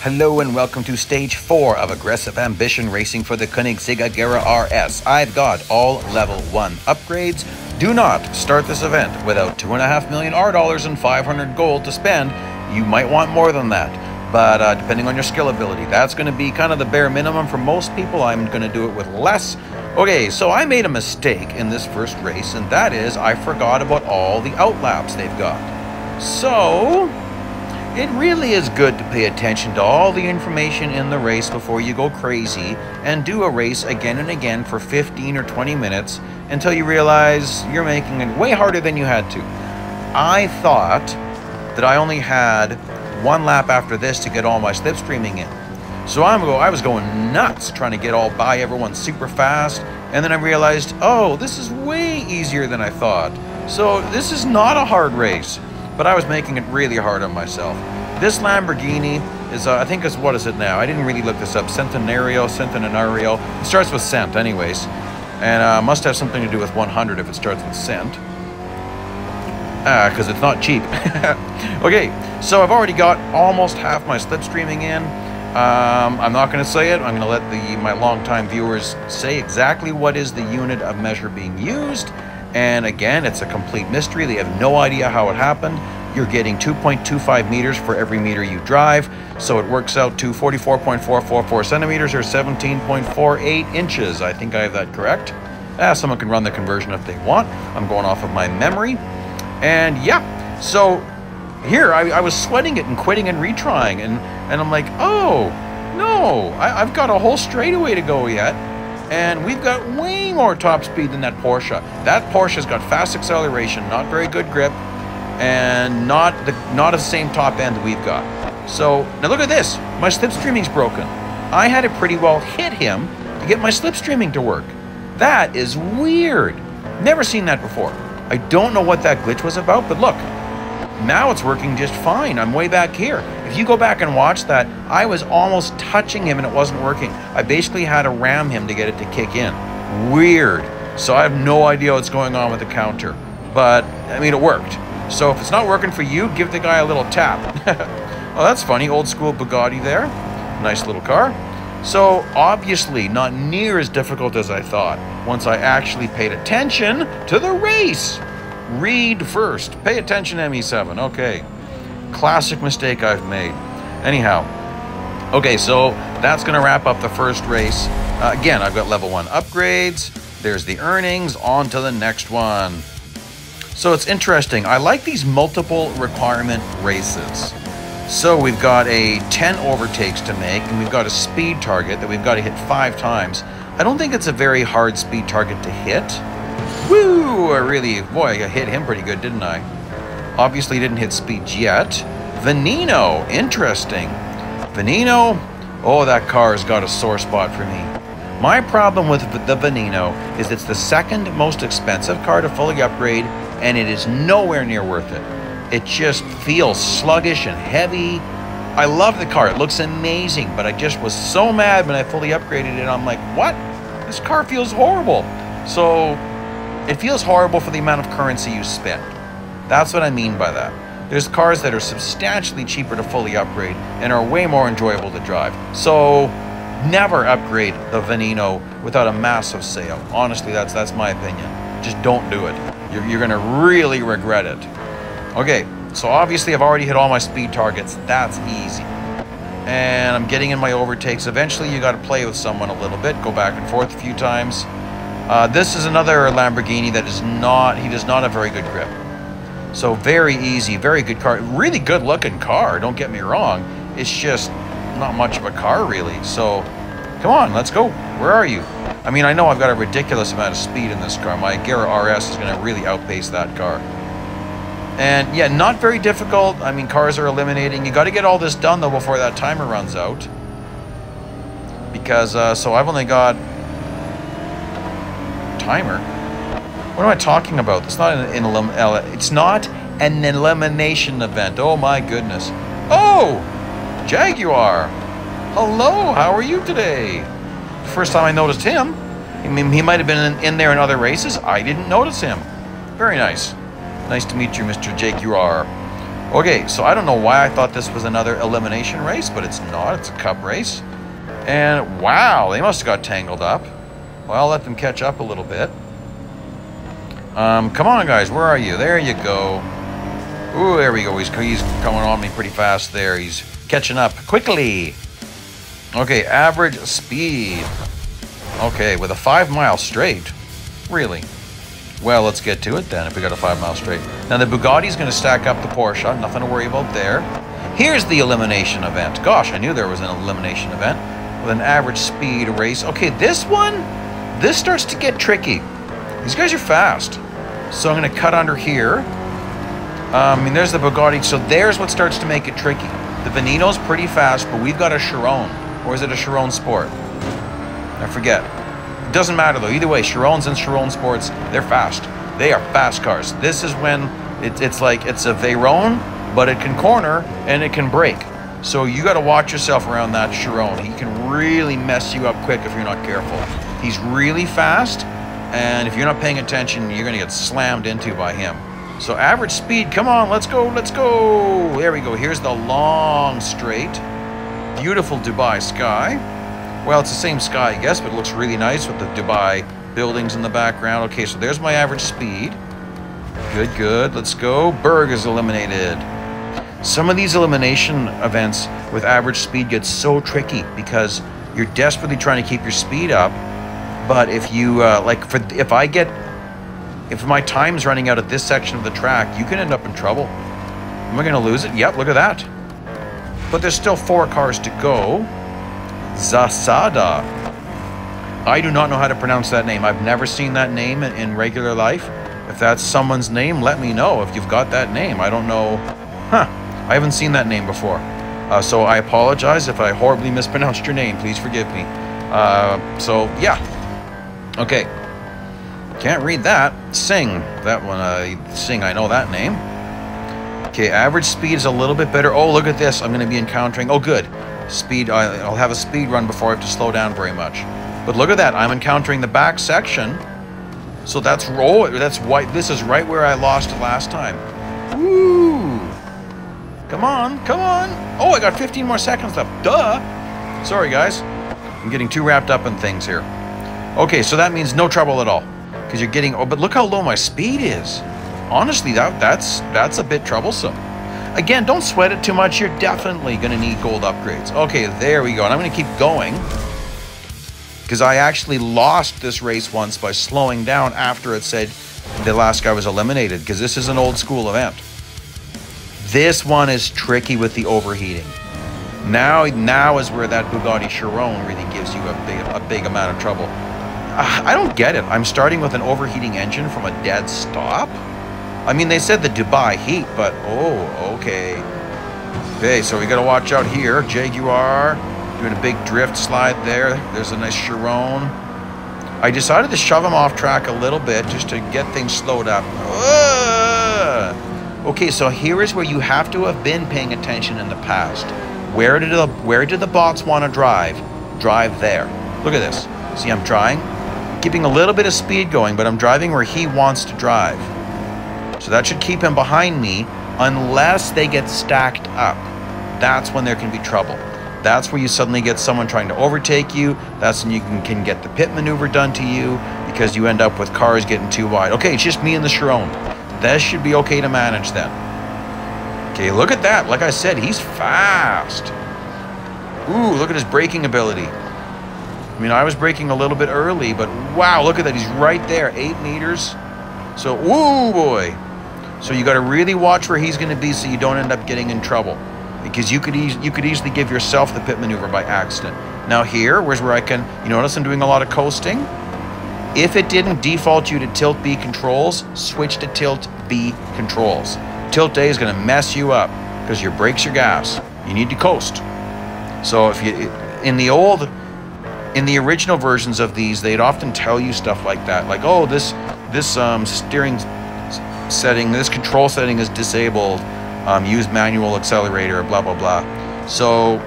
Hello and welcome to stage 4 of Aggressive Ambition Racing for the Koenigsegg Agera RS. I've got all level 1 upgrades. Do not start this event without 2.5 million R dollars and 500 gold to spend. You might want more than that, but uh, depending on your skill ability, that's going to be kind of the bare minimum for most people. I'm going to do it with less. Okay, so I made a mistake in this first race, and that is I forgot about all the outlaps they've got. So, it really is good to pay attention to all the information in the race before you go crazy and do a race again and again for 15 or 20 minutes until you realize you're making it way harder than you had to. I thought that I only had one lap after this to get all my slipstreaming in. So I'm go I was going nuts trying to get all by everyone super fast and then I realized, "Oh, this is way easier than I thought." So this is not a hard race but I was making it really hard on myself. This Lamborghini is, uh, I think, is what is it now? I didn't really look this up. Centenario, Centenario. It starts with cent, anyways, and uh, must have something to do with 100 if it starts with cent. Because it's not cheap. okay, so I've already got almost half my slipstreaming in. Um, I'm not going to say it. I'm going to let the my longtime viewers say exactly what is the unit of measure being used and again, it's a complete mystery. They have no idea how it happened. You're getting 2.25 meters for every meter you drive. So it works out to 44.444 centimeters or 17.48 inches. I think I have that correct. Ah, someone can run the conversion if they want. I'm going off of my memory. And yeah, so here I, I was sweating it and quitting and retrying. And, and I'm like, oh, no, I, I've got a whole straightaway to go yet and we've got way more top speed than that Porsche. That Porsche's got fast acceleration, not very good grip, and not the not the same top end that we've got. So now look at this. My slipstreaming's broken. I had to pretty well hit him to get my slipstreaming to work. That is weird. Never seen that before. I don't know what that glitch was about, but look, now it's working just fine. I'm way back here. If you go back and watch that, I was almost touching him and it wasn't working. I basically had to ram him to get it to kick in. Weird. So I have no idea what's going on with the counter. But, I mean, it worked. So if it's not working for you, give the guy a little tap. oh, that's funny. Old school Bugatti there. Nice little car. So obviously not near as difficult as I thought once I actually paid attention to the race. Read first. Pay attention, ME7. Okay. Classic mistake I've made. Anyhow. Okay, so that's going to wrap up the first race. Uh, again, I've got level 1 upgrades. There's the earnings. On to the next one. So it's interesting. I like these multiple requirement races. So we've got a 10 overtakes to make, and we've got a speed target that we've got to hit five times. I don't think it's a very hard speed target to hit. Woo! I really, boy, I hit him pretty good, didn't I? Obviously didn't hit speed yet. Veneno, interesting. Veneno, oh, that car has got a sore spot for me. My problem with the Veneno is it's the second most expensive car to fully upgrade, and it is nowhere near worth it. It just feels sluggish and heavy. I love the car, it looks amazing, but I just was so mad when I fully upgraded it. I'm like, what? This car feels horrible. So it feels horrible for the amount of currency you spend. That's what I mean by that. There's cars that are substantially cheaper to fully upgrade and are way more enjoyable to drive. So never upgrade the Veneno without a massive sale. Honestly, that's that's my opinion. Just don't do it. You're, you're gonna really regret it. Okay, so obviously I've already hit all my speed targets. That's easy. And I'm getting in my overtakes. Eventually you gotta play with someone a little bit, go back and forth a few times. Uh, this is another Lamborghini that is not, he does not have very good grip. So very easy, very good car. Really good looking car, don't get me wrong. It's just not much of a car really. So come on, let's go. Where are you? I mean, I know I've got a ridiculous amount of speed in this car. My Agera RS is going to really outpace that car. And yeah, not very difficult. I mean, cars are eliminating. You got to get all this done though before that timer runs out. Because, uh, so I've only got timer. What am I talking about? It's not an, an it's not an elimination event. Oh my goodness. Oh, Jaguar. Hello, how are you today? First time I noticed him. I mean, he might have been in, in there in other races. I didn't notice him. Very nice. Nice to meet you, Mr. Jaguar. Okay, so I don't know why I thought this was another elimination race, but it's not. It's a cup race. And wow, they must have got tangled up. Well, I'll let them catch up a little bit. Um, come on, guys. Where are you? There you go. Ooh, there we go. He's, he's coming on me pretty fast there. He's catching up quickly. Okay, average speed. Okay, with a five mile straight. Really? Well, let's get to it then if we got a five mile straight. Now the Bugatti's going to stack up the Porsche. Nothing to worry about there. Here's the elimination event. Gosh, I knew there was an elimination event with an average speed race. Okay, this one, this starts to get tricky. These guys are fast. So I'm going to cut under here. Um, I mean, there's the Bugatti. So there's what starts to make it tricky. The Veneno's pretty fast, but we've got a Chiron. Or is it a Chiron Sport? I forget. It doesn't matter though. Either way, Chirons and Chiron Sports, they're fast. They are fast cars. This is when it, it's like it's a Veyron, but it can corner and it can brake. So you got to watch yourself around that Chiron. He can really mess you up quick if you're not careful. He's really fast, and if you're not paying attention, you're going to get slammed into by him. So average speed, come on, let's go, let's go. There we go. Here's the long straight. Beautiful Dubai sky. Well, it's the same sky, I guess, but it looks really nice with the Dubai buildings in the background. Okay, so there's my average speed. Good, good. Let's go. Berg is eliminated. Some of these elimination events with average speed get so tricky because you're desperately trying to keep your speed up. But if you, uh, like, for if I get if my time's running out at this section of the track, you can end up in trouble. Am I going to lose it? Yep, look at that. But there's still four cars to go. Zasada. I do not know how to pronounce that name. I've never seen that name in regular life. If that's someone's name, let me know if you've got that name. I don't know. Huh. I haven't seen that name before. Uh, so I apologize if I horribly mispronounced your name. Please forgive me. Uh, so, yeah. Okay. Can't read that. Sing. That one, uh, Sing, I know that name. Okay, average speed is a little bit better. Oh, look at this. I'm going to be encountering... Oh, good. Speed, I'll have a speed run before I have to slow down very much. But look at that. I'm encountering the back section. So that's... Oh, that's white. This is right where I lost last time. Woo! Come on, come on. Oh, I got 15 more seconds left. Duh! Sorry, guys. I'm getting too wrapped up in things here. Okay, so that means no trouble at all because you're getting. Oh, but look how low my speed is. Honestly, that that's that's a bit troublesome. Again, don't sweat it too much. You're definitely going to need gold upgrades. Okay, there we go. And I'm going to keep going because I actually lost this race once by slowing down after it said the last guy was eliminated because this is an old school event. This one is tricky with the overheating. Now, now is where that Bugatti Chiron really gives you a big, a big amount of trouble. I don't get it. I'm starting with an overheating engine from a dead stop? I mean, they said the Dubai heat, but oh, okay. Okay, so we got to watch out here. Jaguar doing a big drift slide there. There's a nice Chiron. I decided to shove him off track a little bit just to get things slowed up. Okay, so here is where you have to have been paying attention in the past. Where did the where did the bots want to drive? Drive there. Look at this. See, I'm trying keeping a little bit of speed going, but I'm driving where he wants to drive. So that should keep him behind me unless they get stacked up. That's when there can be trouble. That's where you suddenly get someone trying to overtake you. That's when you can, can get the pit maneuver done to you because you end up with cars getting too wide. Okay, it's just me and the Chiron. That should be okay to manage then. Okay, look at that. Like I said, he's fast. Ooh, look at his braking ability. I mean, I was braking a little bit early, but wow, look at that. He's right there, eight meters. So, woo boy. So you got to really watch where he's going to be so you don't end up getting in trouble. Because you could, e you could easily give yourself the pit maneuver by accident. Now here, where's where I can, you notice I'm doing a lot of coasting? If it didn't default you to tilt B controls, switch to tilt B controls. Tilt A is going to mess you up because your brakes your gas. You need to coast. So if you, in the old in the original versions of these, they'd often tell you stuff like that, like, oh, this this um, steering setting, this control setting is disabled. Um, use manual accelerator, blah blah blah. So,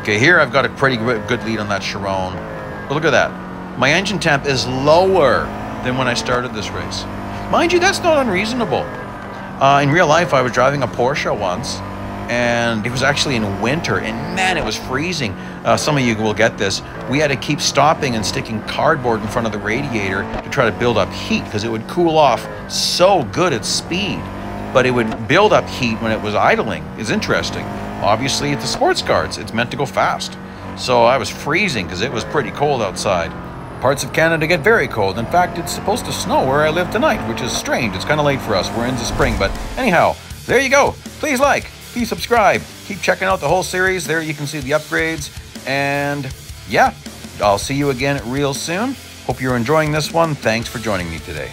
okay, here I've got a pretty good lead on that Chiron. But look at that. My engine temp is lower than when I started this race. Mind you, that's not unreasonable. Uh, in real life, I was driving a Porsche once, and it was actually in winter, and man, it was freezing. Uh, some of you will get this. We had to keep stopping and sticking cardboard in front of the radiator to try to build up heat because it would cool off so good at speed, but it would build up heat when it was idling. Is interesting. Obviously, it's the sports car, it's, it's meant to go fast. So I was freezing because it was pretty cold outside. Parts of Canada get very cold. In fact, it's supposed to snow where I live tonight, which is strange. It's kind of late for us. We're into spring. But anyhow, there you go. Please like, subscribe. Keep checking out the whole series. There you can see the upgrades. And yeah, I'll see you again real soon. Hope you're enjoying this one. Thanks for joining me today.